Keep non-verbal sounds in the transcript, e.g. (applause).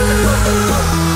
Oh, (laughs)